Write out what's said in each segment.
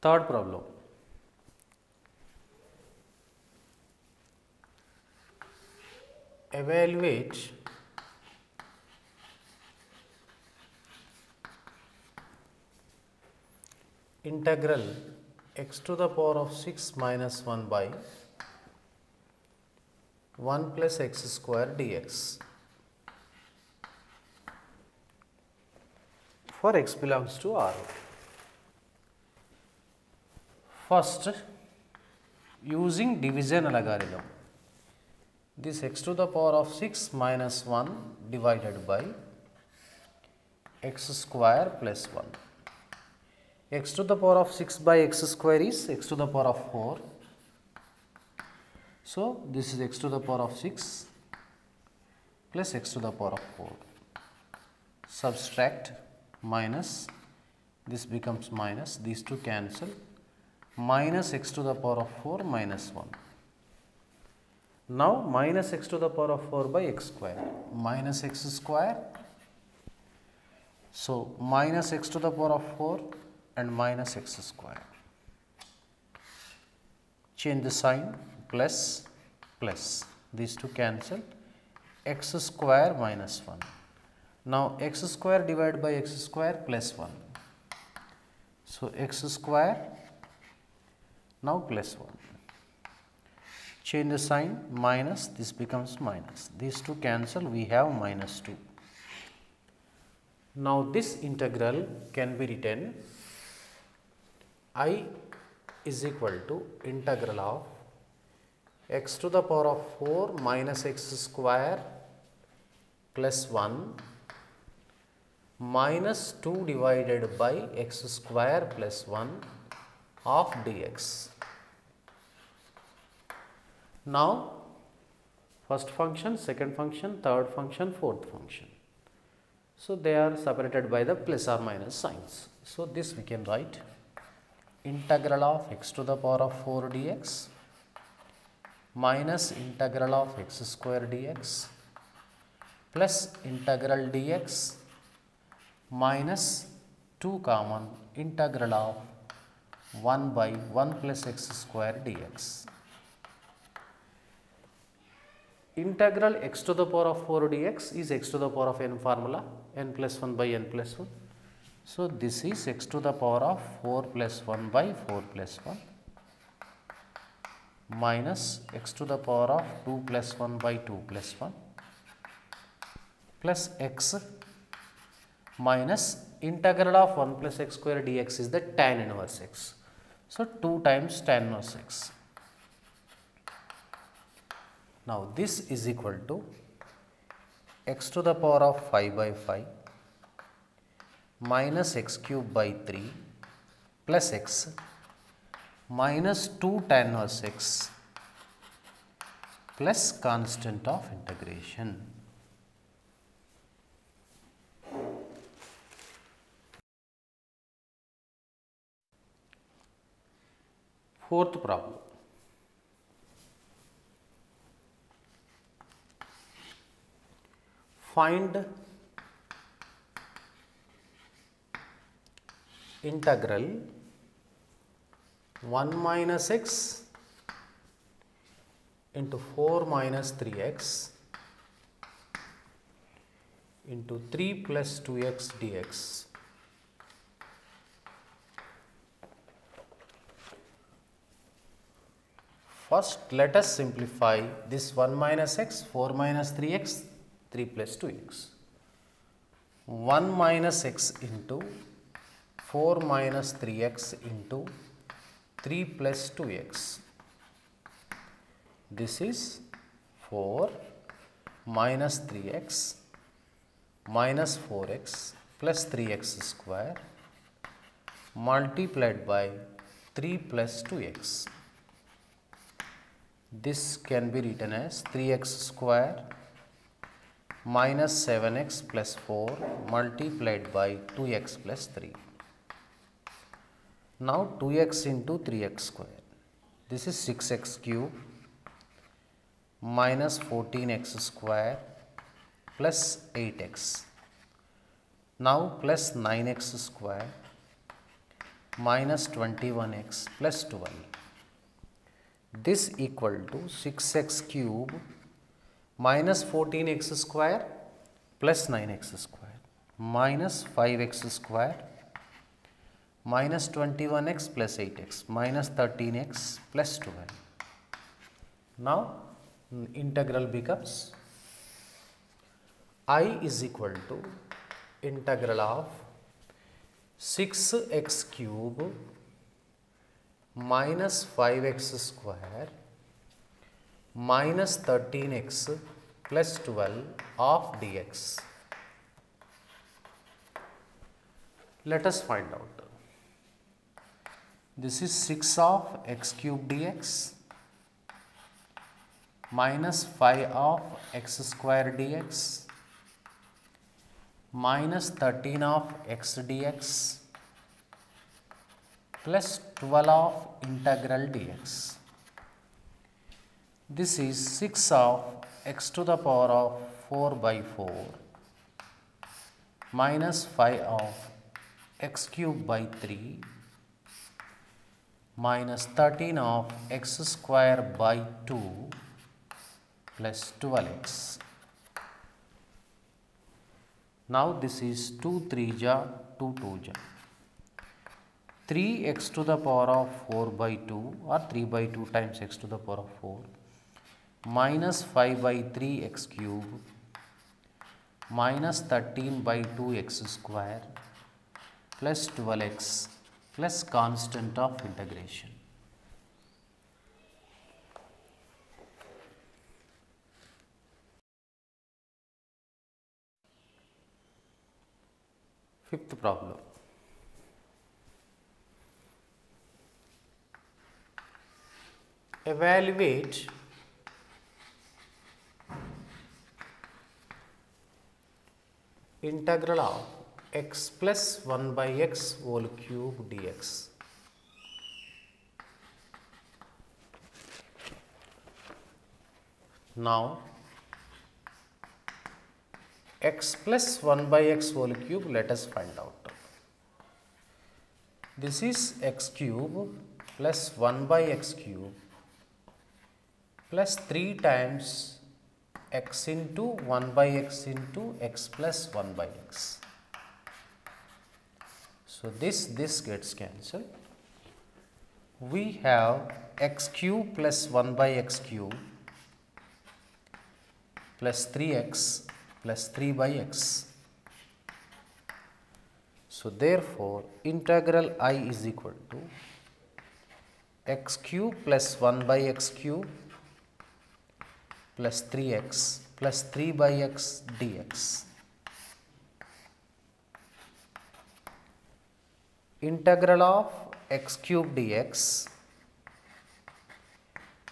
Third problem. Evaluate integral x to the power of 6 minus 1 by 1 plus x square dx for x belongs to R. First, using division algorithm, this x to the power of 6 minus 1 divided by x square plus 1. x to the power of 6 by x square is x to the power of 4. So, this is x to the power of 6 plus x to the power of 4. Subtract minus this becomes minus these two cancel minus x to the power of 4 minus 1. Now, minus x to the power of 4 by x square minus x square. So, minus x to the power of 4 and minus x square. Change the sign plus plus these two cancel x square minus 1. Now, x square divided by x square plus 1. So, x square now plus 1. Change the sign minus this becomes minus. These two cancel we have minus 2. Now, this integral can be written i is equal to integral of x to the power of 4 minus x square plus 1 minus 2 divided by x square plus 1 of dx. Now, first function, second function, third function, fourth function. So, they are separated by the plus or minus signs. So, this we can write integral of x to the power of 4 dx minus integral of x square dx plus integral dx minus 2 common integral of 1 by 1 plus x square dx. Integral x to the power of 4 dx is x to the power of n formula n plus 1 by n plus 1. So, this is x to the power of 4 plus 1 by 4 plus 1 minus x to the power of 2 plus 1 by 2 plus 1 plus x minus integral of 1 plus x square dx is the tan inverse x. So, 2 times tan inverse x. Now, this is equal to x to the power of 5 by 5 minus x cube by 3 plus x minus 2 tan inverse x plus constant of integration. Fourth problem. Find integral 1 minus x into 4 minus 3x into 3 plus 2x dx. First, let us simplify this 1 minus x, 4 minus 3x, 3 plus 2x. 1 minus x into 4 minus 3x into 3 plus 2x. This is 4 minus 3x minus 4x plus 3x square multiplied by 3 plus 2x. This can be written as 3x square minus 7x plus 4 multiplied by 2x plus 3. Now 2x into 3x square. This is 6x cube minus 14x square plus 8x. Now plus 9x square minus 21x plus 12. This equal to 6x cube minus 14x square plus 9x square minus 5x square minus 21x plus 8x minus 13x plus 12. Now, integral becomes i is equal to integral of 6x cube minus 5x square minus 13x plus 12 of dx. Let us find out. This is 6 of x cube dx minus 5 of x square dx minus 13 of x dx plus 12 of integral dx. This is 6 of x to the power of 4 by 4 minus 5 of x cube by 3 minus 13 of x square by 2 plus 12x now this is 2 3 ja 2 2 ja. 3 x to the power of 4 by 2 or 3 by 2 times x to the power of 4 minus 5 by 3 x cube minus 13 by 2 x square plus 12x plus constant of integration. Fifth problem. Evaluate integral of x plus 1 by x whole cube dx. Now, x plus 1 by x whole cube let us find out. This is x cube plus 1 by x cube plus 3 times x into 1 by x into x plus 1 by x. So, this this gets cancelled. We have x cube plus 1 by x cube plus 3x plus 3 by x. So, therefore, integral i is equal to x cube plus 1 by x cube plus 3x plus 3 by x dx. Integral of x cube dx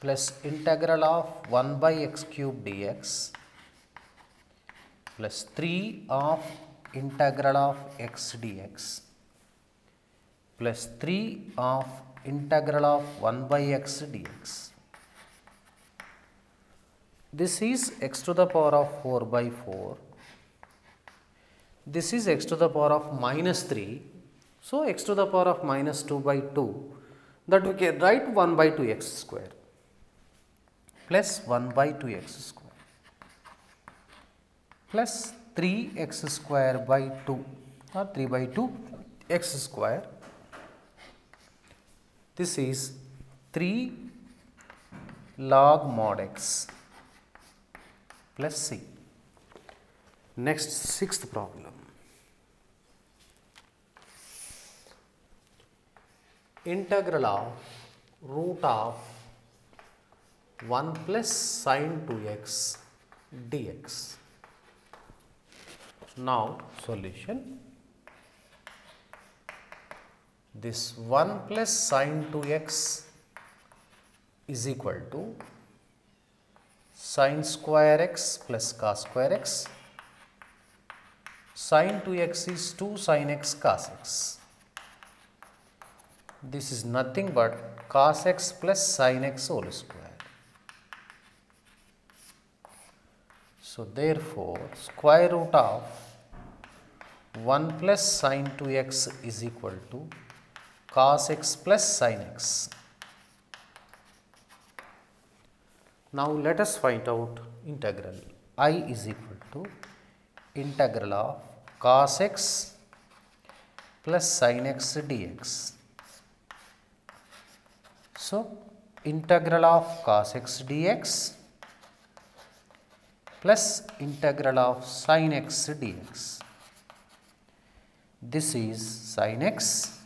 plus integral of 1 by x cube dx plus 3 of integral of x dx plus 3 of integral of 1 by x dx. This is x to the power of 4 by 4. This is x to the power of minus 3. So, x to the power of minus 2 by 2 that we can write 1 by 2 x square plus 1 by 2 x square plus 3 x square by 2 or 3 by 2 x square. This is 3 log mod x plus c. Next sixth problem. Integral of root of 1 plus sine 2x dx. Now, solution this 1 plus sine 2x is equal to sine square x plus cos square x. Sine 2x is 2 sine x cos x. This is nothing but cos x plus sine x whole square. So, therefore, square root of 1 plus sine 2x is equal to cos x plus sin x. Now let us find out integral i is equal to integral of cos x plus sin x dx. So, integral of cos x dx plus integral of sin x dx. This is sin x,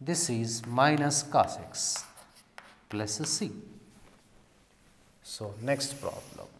this is minus cos x plus c. So, next problem.